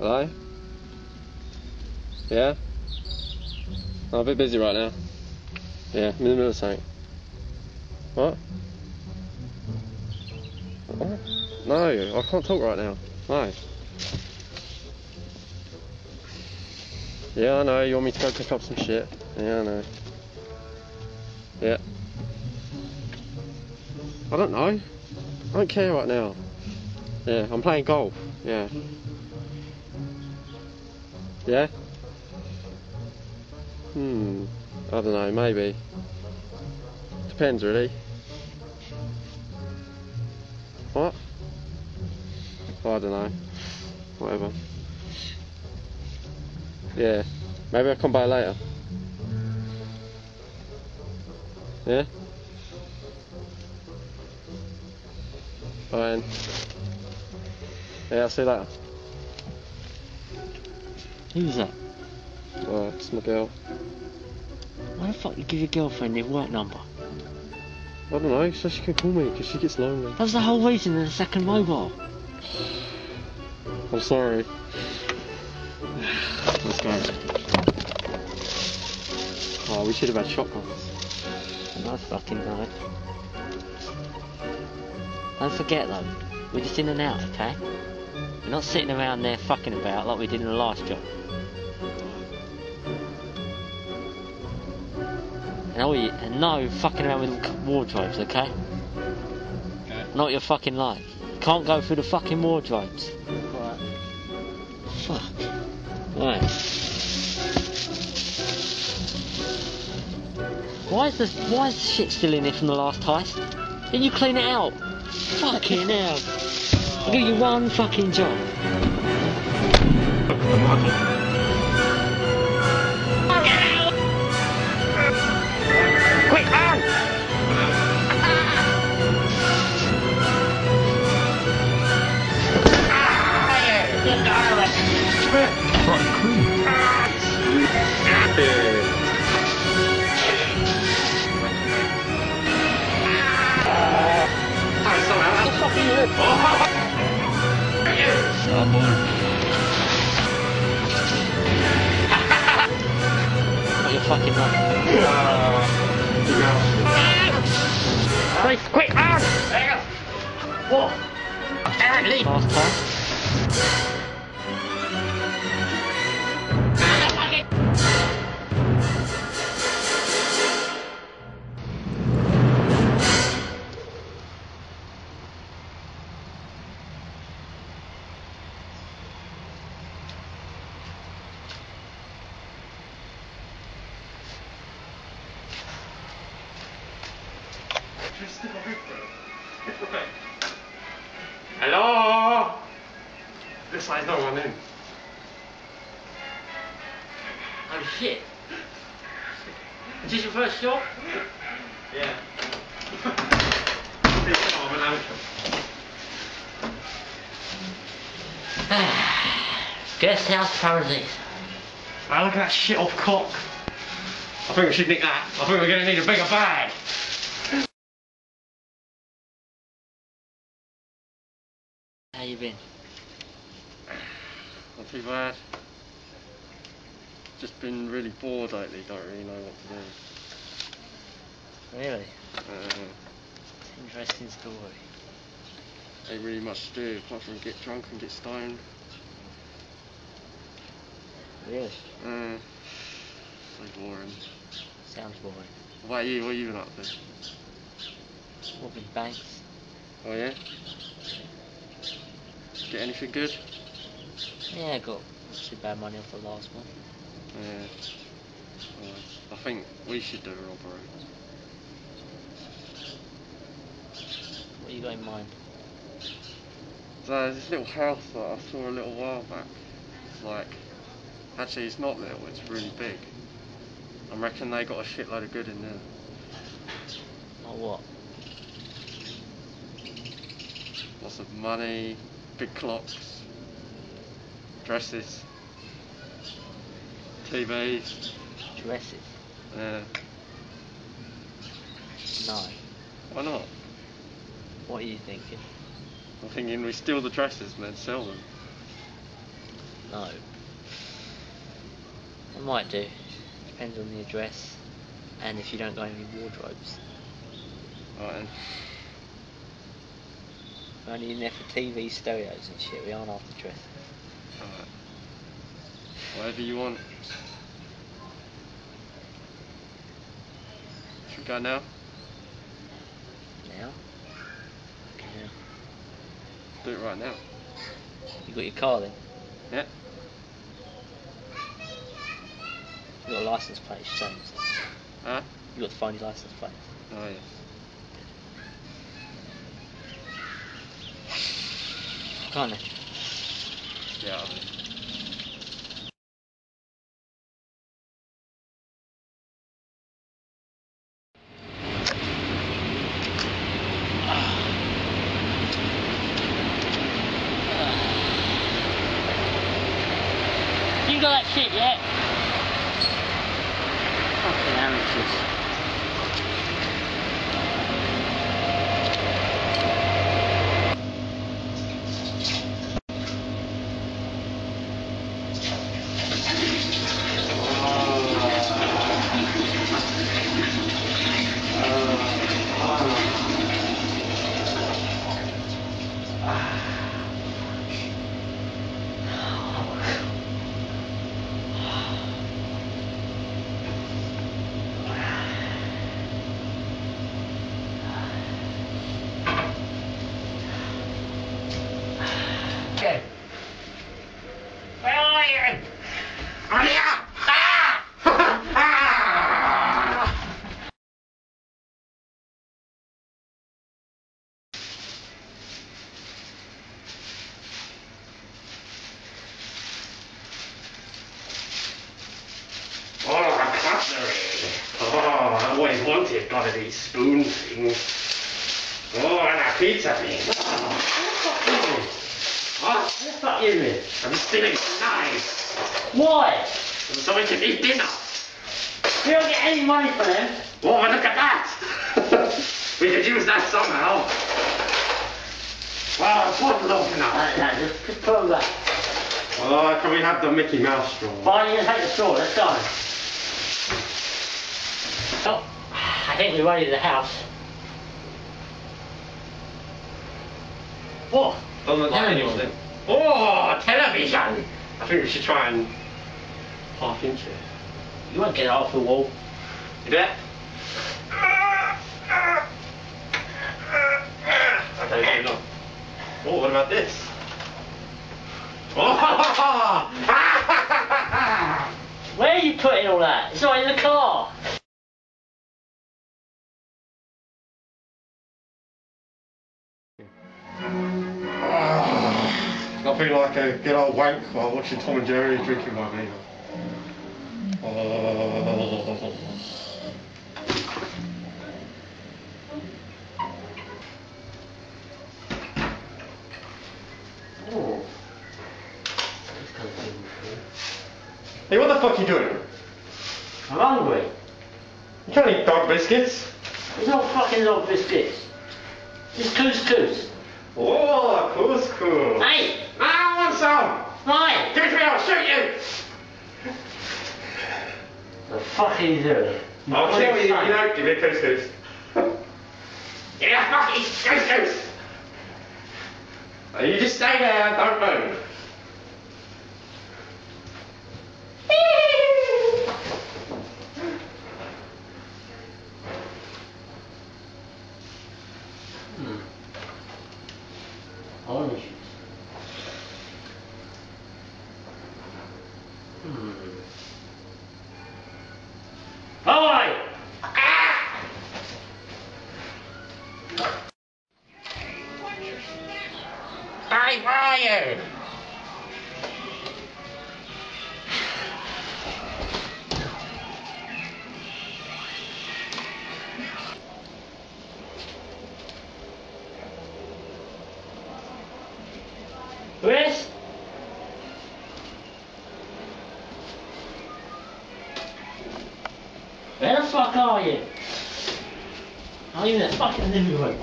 Hello? Yeah? I'm a bit busy right now. Yeah, I'm in the middle of something. What? What? No, I can't talk right now. No. Yeah, I know, you want me to go pick up some shit. Yeah, I know. Yeah. I don't know. I don't care right now. Yeah, I'm playing golf. Yeah. Yeah? Hmm. I don't know, maybe. Depends, really. What? Oh, I don't know. Whatever. Yeah. Maybe I'll come by later. Yeah? Fine. Yeah, I'll see you later. Who's that? Oh, it's my girl. Why the fuck you give your girlfriend your work number? I don't know, so she can call me because she gets lonely. That was the whole reason in the second mobile. I'm sorry. Let's go. Oh, we should have had shotguns. Nice fucking right. Don't forget though, we're just in and out, okay? We're not sitting around there fucking about like we did in the last job. And, all you, and no fucking around with wardrobes, okay? Okay. Not your fucking life. Can't go through the fucking wardrobes. Fuck. Right. Why is this? Why is the shit still in here from the last heist? Didn't you clean it out? Fucking hell. I'll give you one fucking job. First job? Yeah. I'm an amateur. Guest house paradise. Now look at that shit off cock. I think we should nick that. I think we're gonna need a bigger bag. How you been? Not too bad. Just been really bored lately, don't really know what to do. Really? Uh, Interesting story. ain't really much to do apart from get drunk and get stoned. Really? Uh, so boring. Sounds boring. What about you? What you been up to? Robbing banks. Oh yeah? Get anything good? Yeah, I got not too bad money off the last one. Yeah. Well, I think we should do a robbery. You got in mind? There's this little house that I saw a little while back. It's like, actually it's not little, it's really big. I reckon they got a shitload of good in there. Or what? Lots of money, big clocks, dresses, TVs. Dresses? Yeah. No. Why not? What are you thinking? I'm thinking we steal the dresses and then sell them. No. I might do. Depends on the address and if you don't go any wardrobes. Alright then. We're only in there for TV, stereos and shit. We aren't after dress. Alright. Whatever you want. Should we go? Now? Okay, now. Do it right now. You got your car then? Yeah. You got a license plate it's changed. Huh? You got to find your license plate. Oh yeah. Can't they? Yeah. You got that shit yet? Fucking amateurs. Okay. Where are you? I'm here! Ah! Ah! Oh, a cutlery. Oh, I always wanted one of these spoon things. And a pizza thing. Oh, what fuck is this? I'm stealing knives. Why? So we can eat dinner. You don't get any money for them. Oh, look at that. we could use that somehow. Wow, one loaf now. Like that, just, just put them back. Oh, can we have the Mickey Mouse straw? Fine, you can take the straw, let's go. Oh, I think we're ready to the house. Oh, television. I think we should try and half inch it. You won't get it off the wall. You no. Oh, what about this? Oh! Where are you putting all that? It's not in the car. Nothing like a good old wank while watching Tom and Jerry drinking my beer. Oh. Oh. Hey, what the fuck are you doing? I'm hungry. You can't eat dog biscuits. It's not fucking dog biscuits. It's couscous. Oh, couscous. Hey! I want some. Hey! Give it to me, I'll shoot you. The fuck are you doing? I'll kill you you don't give me a couscous. yeah, fuck it, couscous. You just stay there, don't move. You in the fucking living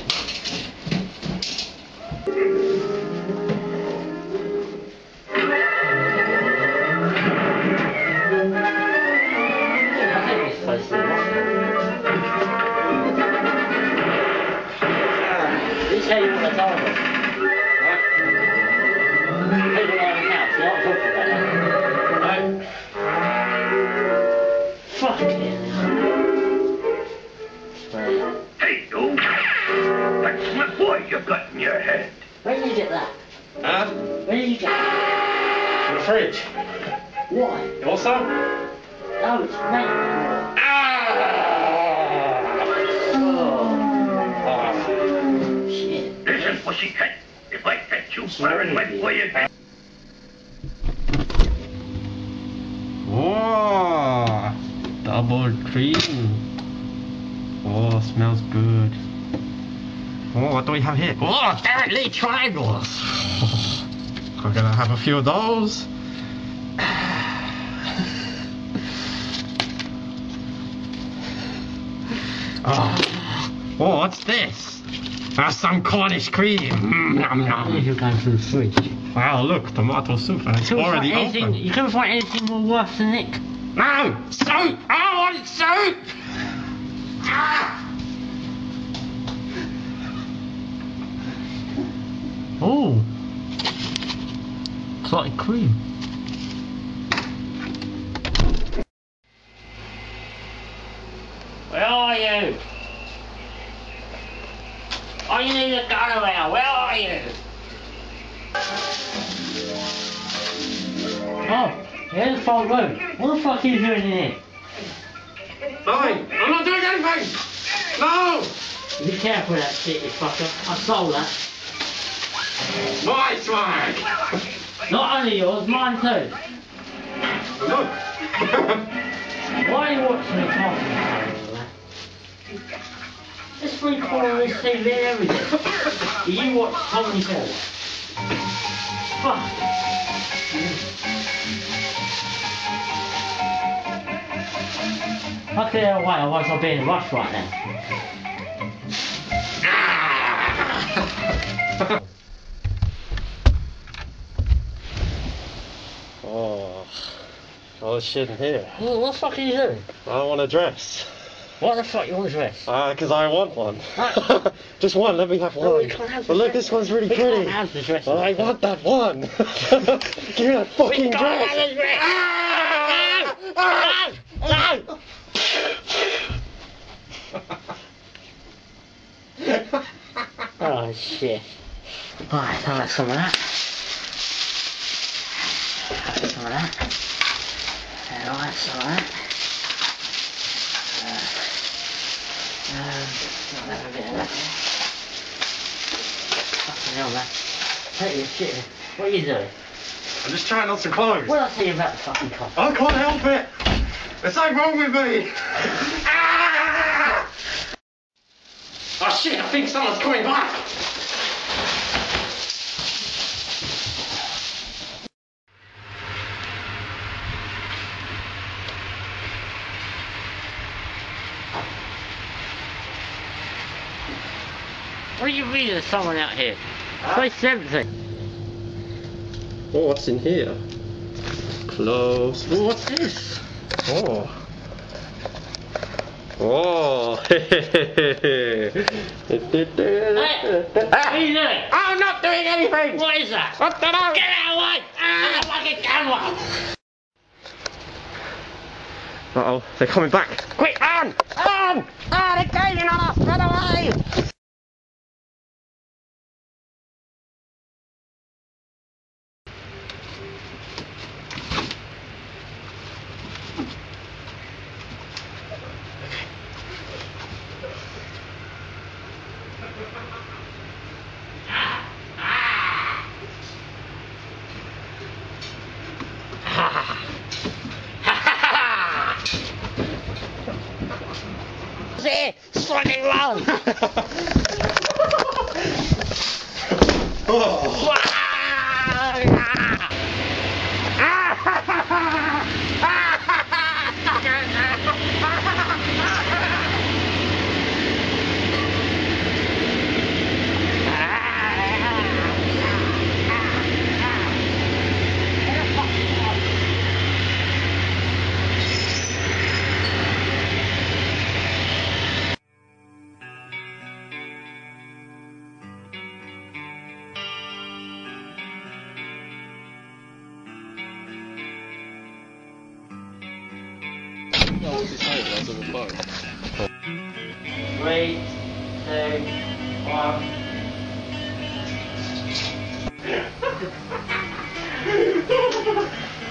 That's my boy you got in your head. Where did you get that? Huh? Where did you get that? In the fridge. Why? You want some? No, it's mate. Ah! Oh, Ah. shit. Listen, pussycat. If I catch you firing my boy again. Oh, double cream. Oh, smells good. Oh, what do we have here? Oh, leaf triangles. We're gonna have a few of those. Oh, oh what's this? That's some Cornish cream. Mm, nom, nom. You're going through the fridge. Wow, look, tomato soup and it's already find anything. You couldn't find anything more worse than Nick. No! Soap! I want soap! Ah! Oh. It's like cream. Where are you? Oh, you need a gun around. Where are you? Oh, here's the front room. What the fuck are you doing in here? Fine, I'm not doing anything! No! Be careful with that shit, you fucker. I stole that. My swag! Not only yours, mine too. Look! Why are you watching the talking This free corner of this TV and. You watch Tommy Hall. Fuck. Fuck it away, otherwise I'll be in a rush right now. All this shit in here. What, what the fuck are you doing? I want a dress. What the fuck you want a dress? Ah, because I want one. Right. Just one, let me have No, one. we can't have but look, this one's really We can't pretty. have the dress. Well, I want that one. Give me that fucking can't dress. have the dress. Ah! Ah! Ah! Oh shit. Alright, I'll have some of that. I'll have some of that. And I'll have some of that. Uh, um, I'll have a bit of that. Fucking hell, man. Take your shit. What are you doing? I'm just trying on some clothes. What did I tell you about the fucking cop? I can't help it. There's something wrong with me. Ah! Oh shit, I think someone's coming back. What do you mean there's someone out here? Place empty. Oh, what's in here? Clothes. Oh, what's this? Oh. Oh. Hey, what are you doing? I'm not doing anything. What is that? What the hell? Get out of the way! Ah, fucking camera! Uh oh, they're coming back. Quick, run! Run! Ah, they're gaining on us! Run away! Oh. Was I was on the phone. Three, two, one.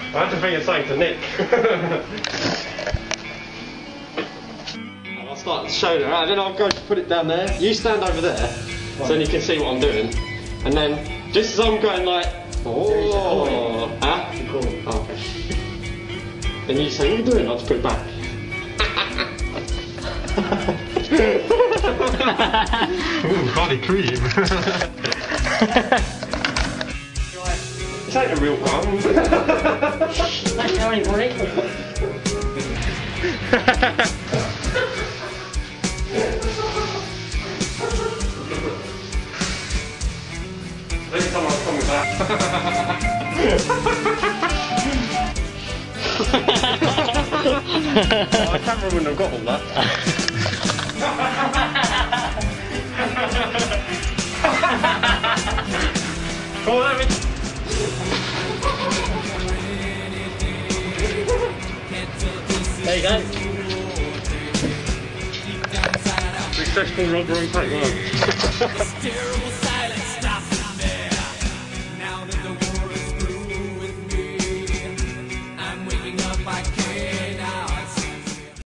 I had to of something to Nick. I'll start showing her, and then I'll go put it down there. You stand over there, so then you can see what I'm doing. And then, just as I'm going like, oh, huh? Oh, okay. Then you say, what are you doing? I'll just put it back. Ooh, body cream. This ain't a real one. That's how anybody. Next time I'm coming back. oh, the camera wouldn't have got all that. Come on, let me. There you go. Successful rug room take